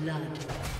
Blood.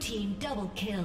Team double kill.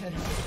Turret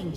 Killing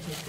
Turret has.